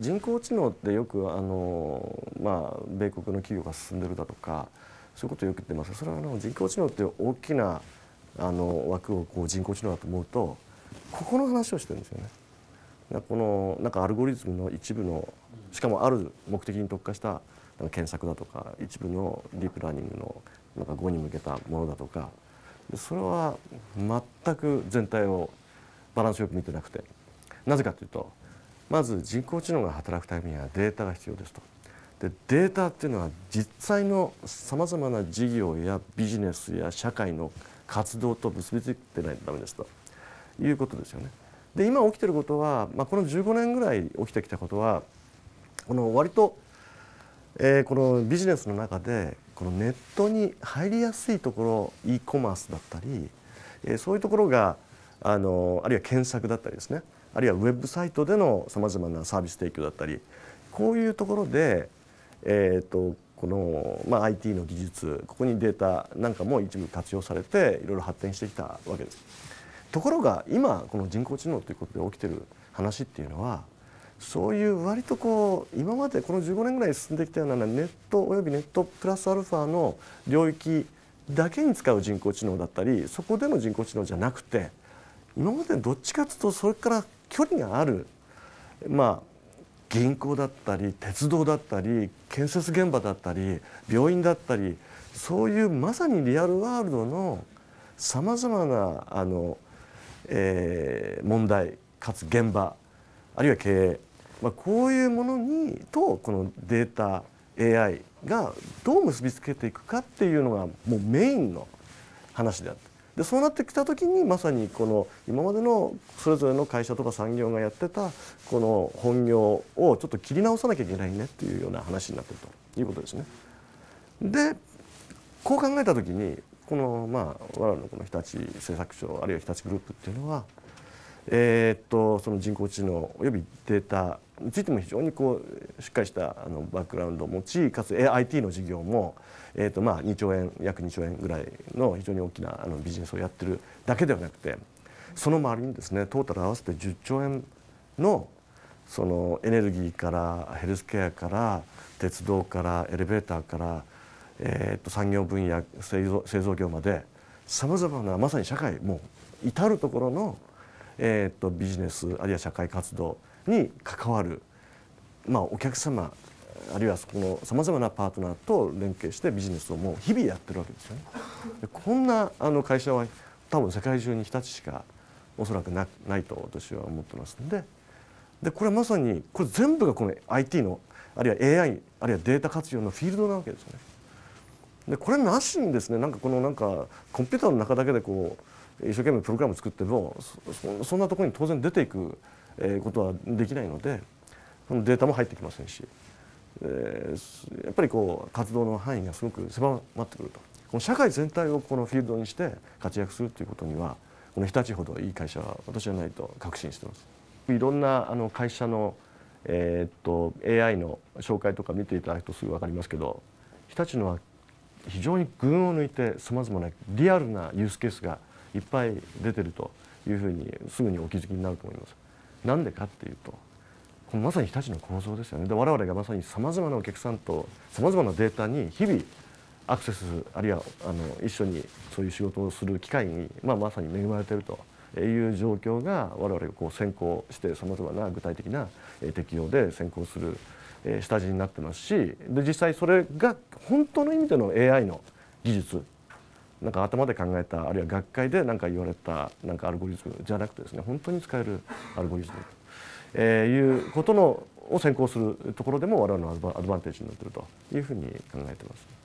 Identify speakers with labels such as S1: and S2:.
S1: 人工知能ってよくあの、まあ、米国の企業が進んでるだとかそういうことをよく言ってますそれはあの人工知能って大きなあの枠をこう人工知能だと思うとここの話をしてるんですよね。このなんかアルゴリズムの一部のしかもある目的に特化した検索だとか一部のディープラーニングのなんか語に向けたものだとかそれは全く全体をバランスよく見てなくてなぜかというとまず人工知能が働くためにはデータが必要ですと。でデータっていうのは実際のさまざまな事業やビジネスや社会の活動と結びついてないとダメですということですよね。で今起きてることは、まあ、この15年ぐらい起きてきたことはこの割と、えー、このビジネスの中でこのネットに入りやすいところ e コマースだったり、えー、そういうところがあのあるいは検索だったりですねあるいはウェブサイトでのさまざまなサービス提供だったりこういうところで、えーと、この、まあ、IT の技術ここにデータなんかも一部活用されていろいろ発展してきたわけです。ところが今この人工知能ということで起きてる話っていうのはそういう割とこう今までこの15年ぐらい進んできたようなネットおよびネットプラスアルファの領域だけに使う人工知能だったりそこでの人工知能じゃなくて今までどっちかというとそれから距離があるまあ銀行だったり鉄道だったり建設現場だったり病院だったりそういうまさにリアルワールドのさまざまなあの、えー、問題かつ現場あるいは経営、まあ、こういうものにとこのデータ AI がどう結びつけていくかっていうのがもうメインの話であった。でそうなってきた時にまさにこの今までのそれぞれの会社とか産業がやってたこの本業をちょっと切り直さなきゃいけないねっていうような話になってるということですね。でこう考えた時にこのまあ我々のこの日立製作所あるいは日立グループっていうのはえー、っとその人工知能およびデータについても非常にこうしっかりしたあのバックグラウンドを持ちかつ IT の事業も、えーとまあ、2兆円約2兆円ぐらいの非常に大きなあのビジネスをやってるだけではなくてその周りにですねトータル合わせて10兆円のそのエネルギーからヘルスケアから鉄道からエレベーターから、えー、と産業分野製造製造業までさまざまなまさに社会もう至る所の、えー、とビジネスあるいは社会活動に関わる、まあ、お客様あるいはそこのさまざまなパートナーと連携してビジネスをもう日々やってるわけですよね。でこんなあの会社は多分世界中に日立しかおそらくなないと私は思ってますんででこれはまさにこれ全部がこの IT のあるいは AI あるいはデータ活用のフィールドなわけですよね。でこれなしにですねなんかこのなんかコンピューターの中だけでこう一生懸命プログラム作ってもそんなところに当然出ていくことはできないのでデータも入ってきませんし、えー、やっぱりこう活動の範囲がすごく狭まってくるとこの社会全体をこのフィールドにして活躍するということにはこの日立ほどいい会社は私はないと確信してます。いろんなあの会社のえー、っと AI の紹介とか見ていただくとすぐ分かりますけど日立のは非常に群を抜いてさまざまなリアルなユースケースがいっぱい出てるというふうにすぐにお気づきになると思います。なんでかっていうとこのまさに日立の構造ですよねで我々がまさにさまざまなお客さんとさまざまなデータに日々アクセスあるいはあの一緒にそういう仕事をする機会に、まあ、まさに恵まれているという状況が我々がこう先行してさまざまな具体的な適用で先行する下地になってますしで実際それが本当の意味での AI の技術なんか頭で考えたあるいは学会で何か言われたなんかアルゴリズムじゃなくてですね本当に使えるアルゴリズムと、えー、いうことのを先行するところでも我々のアドバンテージになっているというふうに考えています。